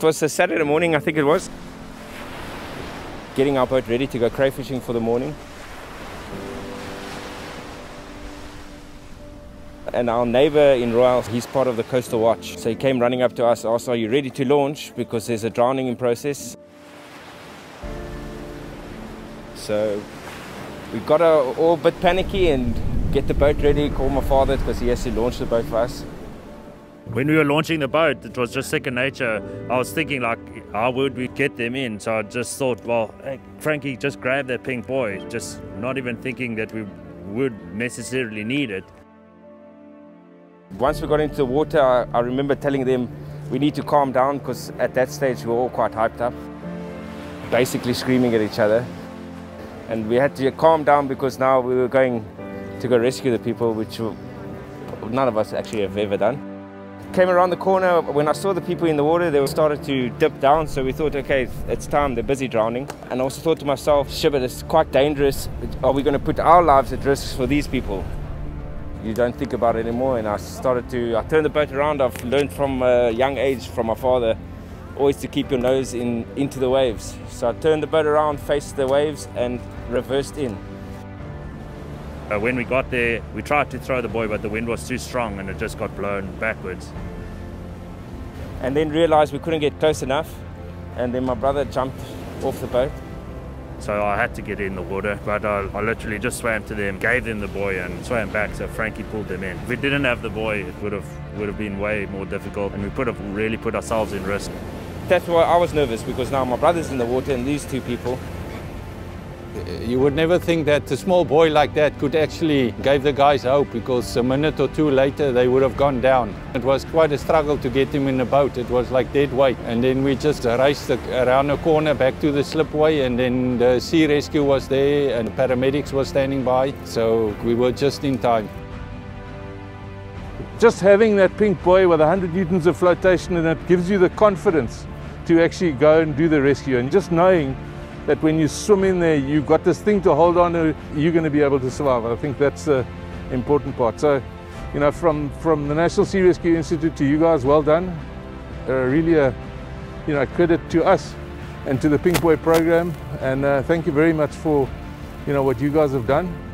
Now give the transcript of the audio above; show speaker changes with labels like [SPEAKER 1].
[SPEAKER 1] It was a Saturday morning, I think it was. Getting our boat ready to go crayfishing for the morning. And our neighbor in Royal, he's part of the Coastal Watch. So he came running up to us, asked, are you ready to launch? Because there's a drowning in process. So we got all a bit panicky and get the boat ready, call my father because he has to launch the boat for us.
[SPEAKER 2] When we were launching the boat, it was just second nature. I was thinking like, how would we get them in? So I just thought, well, hey, Frankie, just grab that pink buoy. Just not even thinking that we would necessarily need it.
[SPEAKER 1] Once we got into the water, I, I remember telling them we need to calm down because at that stage we were all quite hyped up, basically screaming at each other. And we had to calm down because now we were going to go rescue the people, which none of us actually have ever done. Came around the corner, when I saw the people in the water, they were started to dip down, so we thought, okay, it's time, they're busy drowning. And I also thought to myself, Shibit, it's quite dangerous. Are we going to put our lives at risk for these people? you don't think about it anymore. And I started to, I turned the boat around. I've learned from a young age from my father always to keep your nose in into the waves. So I turned the boat around, faced the waves, and reversed in.
[SPEAKER 2] Uh, when we got there, we tried to throw the buoy, but the wind was too strong and it just got blown backwards.
[SPEAKER 1] And then realized we couldn't get close enough. And then my brother jumped off the boat
[SPEAKER 2] so I had to get in the water, but I, I, literally just swam to them, gave them the buoy and swam back so Frankie pulled them in. If we didn't have the buoy, it would have, would have been way more difficult and we have really put ourselves in risk.
[SPEAKER 1] That's why I was nervous because now my brother's in the water and these two people,
[SPEAKER 3] you would never think that a small buoy like that could actually give the guys hope because a minute or two later they would have gone down. It was quite a struggle to get him in the boat. It was like dead weight. And then we just raced around a corner back to the slipway and then the sea rescue was there and the paramedics were standing by. So we were just in time.
[SPEAKER 4] Just having that pink buoy with 100 newtons of flotation in it gives you the confidence to actually go and do the rescue. And just knowing that when you swim in there, you've got this thing to hold on to, you're going to be able to survive. I think that's the important part. So, you know, from, from the National Sea Rescue Institute to you guys, well done. Uh, really a, you know, credit to us and to the Pink Buoy program. And uh, thank you very much for, you know, what you guys have done.